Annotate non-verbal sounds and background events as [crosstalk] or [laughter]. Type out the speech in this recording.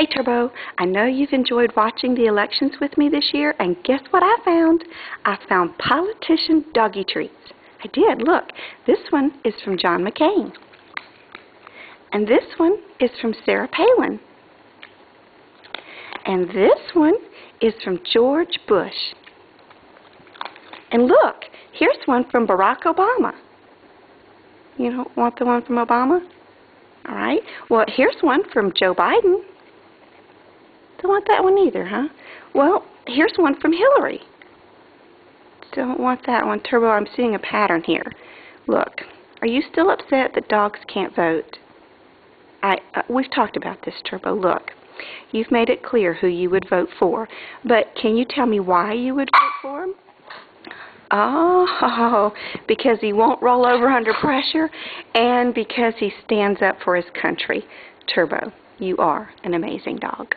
Hey Turbo, I know you've enjoyed watching the elections with me this year, and guess what I found? I found politician doggy treats. I did, look. This one is from John McCain. And this one is from Sarah Palin. And this one is from George Bush. And look, here's one from Barack Obama. You don't want the one from Obama? All right. Well, here's one from Joe Biden. Want that one either, huh? Well, here's one from Hillary. Don't want that one. Turbo, I'm seeing a pattern here. Look, are you still upset that dogs can't vote? I uh, We've talked about this, Turbo. Look, you've made it clear who you would vote for, but can you tell me why you would vote for him? Oh, [laughs] because he won't roll over under pressure and because he stands up for his country. Turbo, you are an amazing dog.